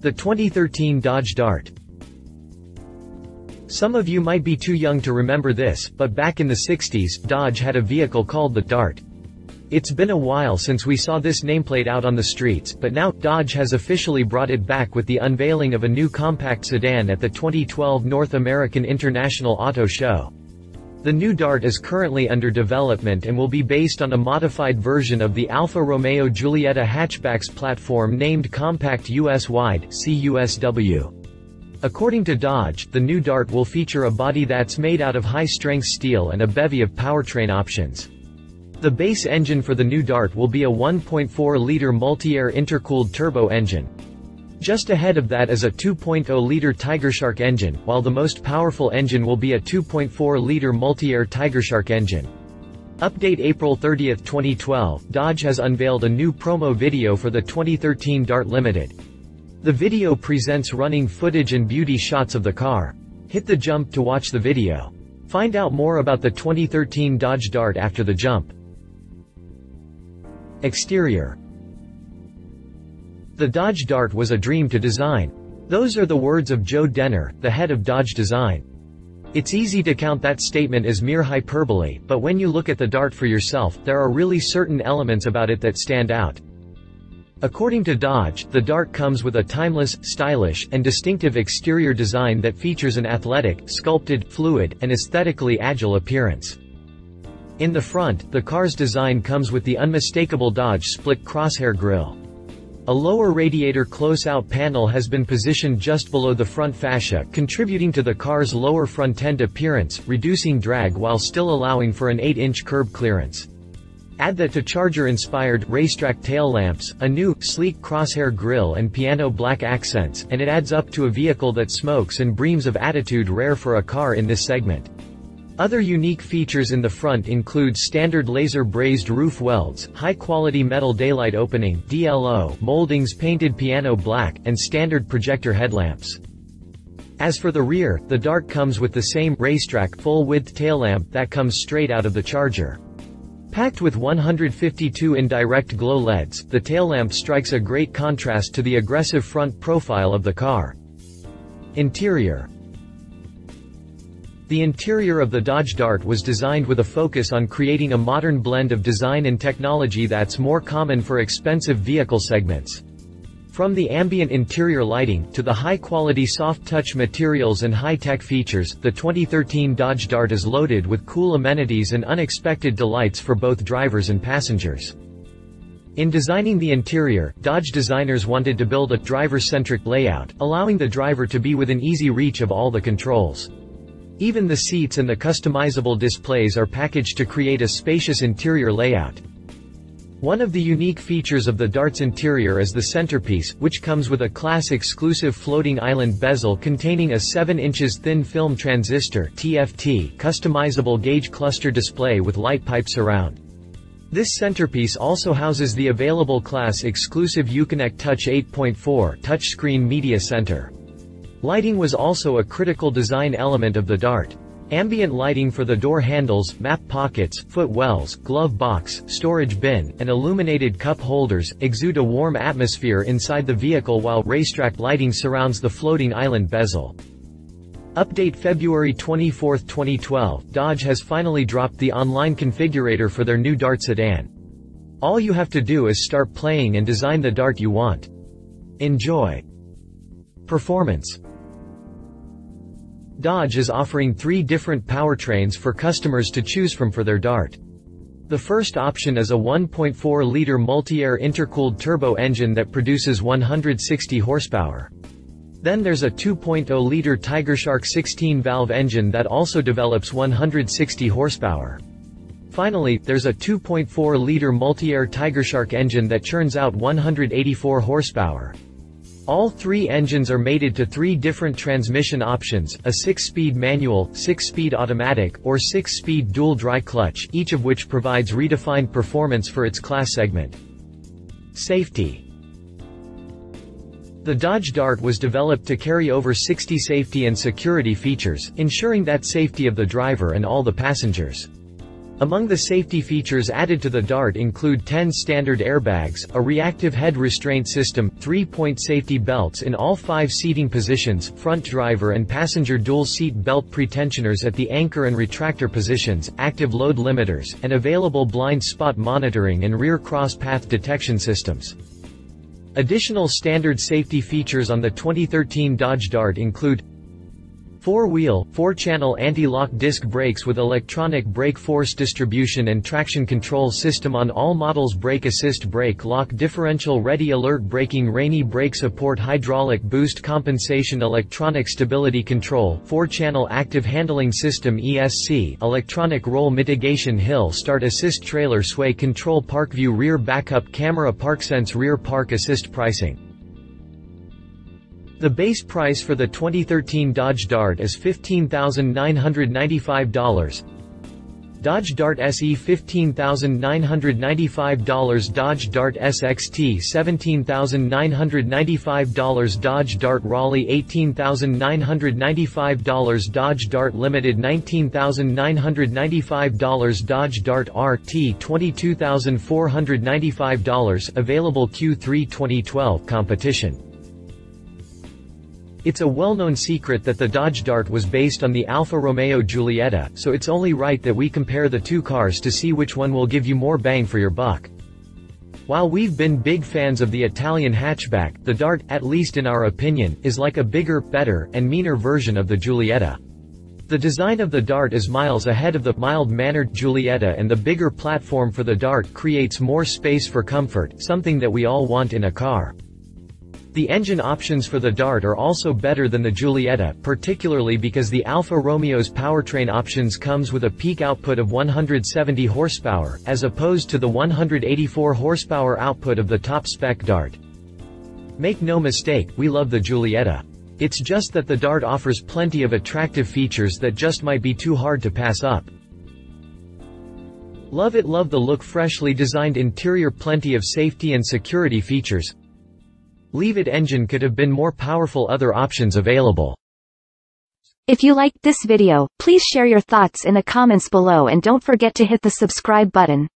The 2013 Dodge Dart. Some of you might be too young to remember this, but back in the 60s, Dodge had a vehicle called the Dart. It's been a while since we saw this nameplate out on the streets, but now, Dodge has officially brought it back with the unveiling of a new compact sedan at the 2012 North American International Auto Show. The new Dart is currently under development and will be based on a modified version of the Alfa Romeo Giulietta hatchbacks platform named Compact US Wide CUSW. According to Dodge, the new Dart will feature a body that's made out of high-strength steel and a bevy of powertrain options. The base engine for the new Dart will be a 1.4-liter multi-air intercooled turbo engine. Just ahead of that is a 2.0-liter Tigershark engine, while the most powerful engine will be a 2.4-liter multi-air Tigershark engine. Update April 30, 2012, Dodge has unveiled a new promo video for the 2013 Dart Limited. The video presents running footage and beauty shots of the car. Hit the jump to watch the video. Find out more about the 2013 Dodge Dart after the jump. Exterior The Dodge Dart was a dream to design. Those are the words of Joe Dehner, the head of Dodge Design. It's easy to count that statement as mere hyperbole, but when you look at the Dart for yourself, there are really certain elements about it that stand out. According to Dodge, the Dart comes with a timeless, stylish, and distinctive exterior design that features an athletic, sculpted, fluid, and aesthetically agile appearance. In the front, the car's design comes with the unmistakable Dodge split crosshair grille. A lower radiator close-out panel has been positioned just below the front fascia, contributing to the car's lower front-end appearance, reducing drag while still allowing for an 8-inch curb clearance. Add that to Charger-inspired, racetrack tail lamps, a new, sleek crosshair grille and piano black accents, and it adds up to a vehicle that smokes and breams of attitude rare for a car in this segment. Other unique features in the front include standard laser brazed roof welds, high-quality metal daylight opening DLO, moldings painted piano black, and standard projector headlamps. As for the rear, the Dart comes with the same racetrack full-width tail lamp that comes straight out of the Charger. Packed with 152 indirect glow LEDs, the tail lamp strikes a great contrast to the aggressive front profile of the car. Interior the interior of the Dodge Dart was designed with a focus on creating a modern blend of design and technology that's more common for expensive vehicle segments. From the ambient interior lighting, to the high-quality soft-touch materials and high-tech features, the 2013 Dodge Dart is loaded with cool amenities and unexpected delights for both drivers and passengers. In designing the interior, Dodge designers wanted to build a driver-centric layout, allowing the driver to be within easy reach of all the controls. Even the seats and the customizable displays are packaged to create a spacious interior layout. One of the unique features of the Dart's interior is the centerpiece, which comes with a class-exclusive floating island bezel containing a 7 inches thin film transistor TFT customizable gauge cluster display with light pipes around. This centerpiece also houses the available class-exclusive Uconnect Touch 8.4 touchscreen media center. Lighting was also a critical design element of the Dart. Ambient lighting for the door handles, map pockets, foot wells, glove box, storage bin, and illuminated cup holders, exude a warm atmosphere inside the vehicle while racetrack lighting surrounds the floating island bezel. Update February 24, 2012 Dodge has finally dropped the online configurator for their new Dart sedan. All you have to do is start playing and design the Dart you want. Enjoy. Performance Dodge is offering three different powertrains for customers to choose from for their Dart. The first option is a 1.4-liter multi-air intercooled turbo engine that produces 160 horsepower. Then there's a 2.0-liter Tigershark 16-valve engine that also develops 160 horsepower. Finally, there's a 2.4-liter multi-air Tigershark engine that churns out 184 horsepower. All three engines are mated to three different transmission options, a 6-speed manual, 6-speed automatic, or 6-speed dual dry clutch, each of which provides redefined performance for its class segment. Safety The Dodge Dart was developed to carry over 60 safety and security features, ensuring that safety of the driver and all the passengers. Among the safety features added to the Dart include 10 standard airbags, a reactive head restraint system, 3-point safety belts in all five seating positions, front driver and passenger dual seat belt pretensioners at the anchor and retractor positions, active load limiters, and available blind spot monitoring and rear cross path detection systems. Additional standard safety features on the 2013 Dodge Dart include Four-wheel, four-channel anti-lock disc brakes with electronic brake force distribution and traction control system on all models. Brake assist brake lock differential ready alert braking rainy brake support hydraulic boost compensation electronic stability control. Four-channel active handling system ESC electronic roll mitigation hill start assist trailer sway control park view rear backup camera parksense rear park assist pricing the base price for the 2013 Dodge Dart is $15,995. Dodge Dart SE $15,995 Dodge Dart SXT $17,995 Dodge Dart Rallye $18,995 Dodge Dart Limited $19,995 Dodge Dart RT $22,495 Available Q3 2012 competition it's a well-known secret that the Dodge Dart was based on the Alfa Romeo Giulietta, so it's only right that we compare the two cars to see which one will give you more bang for your buck. While we've been big fans of the Italian hatchback, the Dart, at least in our opinion, is like a bigger, better, and meaner version of the Giulietta. The design of the Dart is miles ahead of the mild-mannered Giulietta and the bigger platform for the Dart creates more space for comfort, something that we all want in a car. The engine options for the Dart are also better than the Giulietta, particularly because the Alfa Romeo's powertrain options comes with a peak output of 170 horsepower, as opposed to the 184 horsepower output of the top-spec Dart. Make no mistake, we love the Giulietta. It's just that the Dart offers plenty of attractive features that just might be too hard to pass up. Love it love the look freshly designed interior plenty of safety and security features, Leave it engine could have been more powerful other options available. If you liked this video, please share your thoughts in the comments below and don't forget to hit the subscribe button.